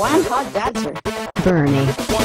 One Hot dancer. Bernie.